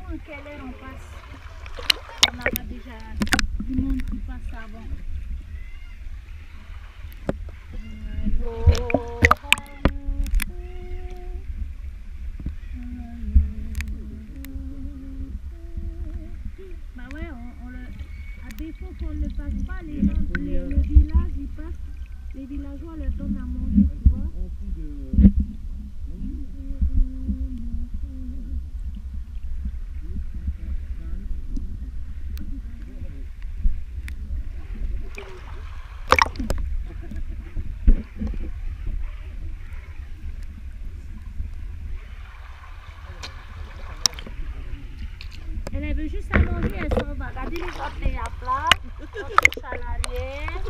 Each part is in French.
à quelle heure on passe. On a déjà du monde qui passe avant. Bah ouais, à défaut qu'on ne le passe pas, les, gens, les, les les villageois leur donnent à manger. Elle, veut juste à manger, elle s'en va. Regardez les orteils à plat, on à l'arrière.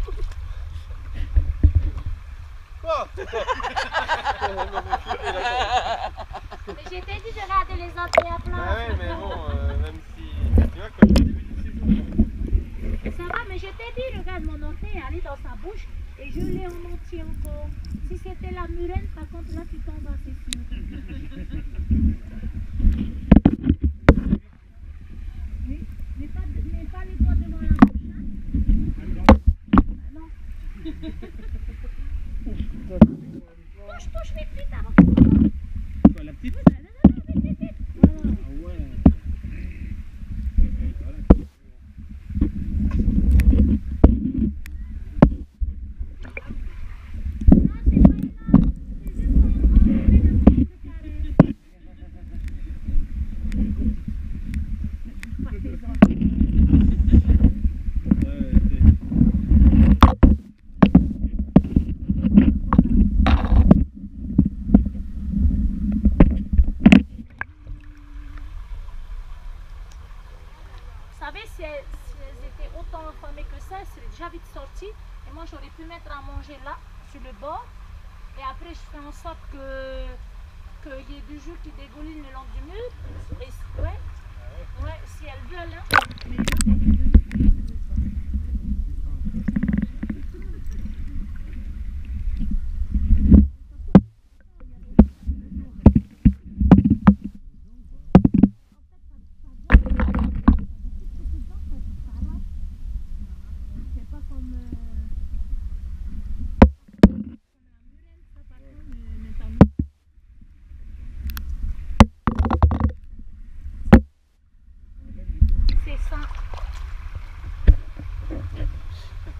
Mais j'ai t'ai dit de regarder les orteils à plat. Ah ouais, mais bon, euh, même si. Tu vois, comme au début séjour. Ça va, mais je t'ai dit, regarde mon orteil, aller dans sa bouche et je l'ai en entier encore. Si c'était la murène, par contre, là, tu tombes assez sûr. Oui, mais pas, mais pas les doigts devant la bouche. Hein? Ah, Non. Touche, touche, vite, vite, avant que tu tombes. Quoi, la petite Non, non, non, vite, vite, vite. Voilà. Ah ouais. Non, c'est pas énorme. C'est juste pour enlever le petit de carré. Pas tes orteils. Ouais, c'est- Vous savez, si elles, étaient autant affamées que ça, elles seraient déjà vite sorties. Et moi, j'aurais pu mettre à manger là, sur le bord. Et après, je ferai en sorte qu'il y ait du jus qui dégouline le long du mur. Et, ouais, ouais, si elles veulent. Hein. C'est pas comme. euh, comme la murène, ça par contre, mais- mais t'en as- C'est ça.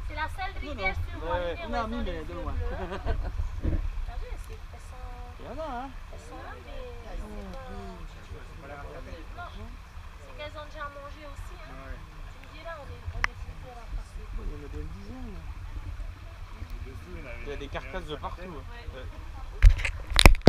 C'est la seule rivière sur Non, ont mais. T'as vu, elles sont- elles sont- hein sont là, mais c'est pas- Non, c'est qu'elles ont déjà mangé aussi. Hein. Tu me diras, on est, on est plusieurs à passer. Il y en a dizaine. Il y a des carcasses de partout. Ouais. Ouais.